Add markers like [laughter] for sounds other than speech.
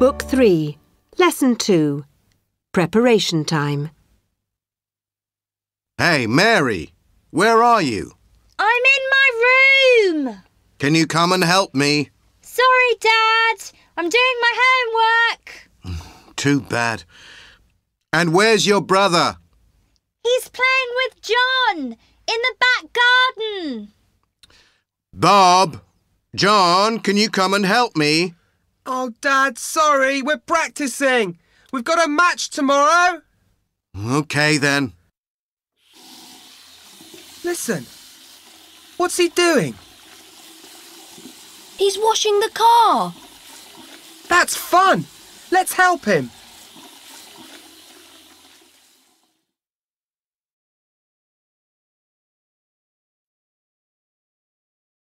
Book 3, Lesson 2, Preparation Time. Hey, Mary, where are you? I'm in my room. Can you come and help me? Sorry, Dad. I'm doing my homework. [sighs] Too bad. And where's your brother? He's playing with John in the back garden. Bob? John, can you come and help me? Oh, Dad, sorry, we're practicing. We've got a match tomorrow. Okay then. Listen. What's he doing? He's washing the car. That's fun. Let's help him.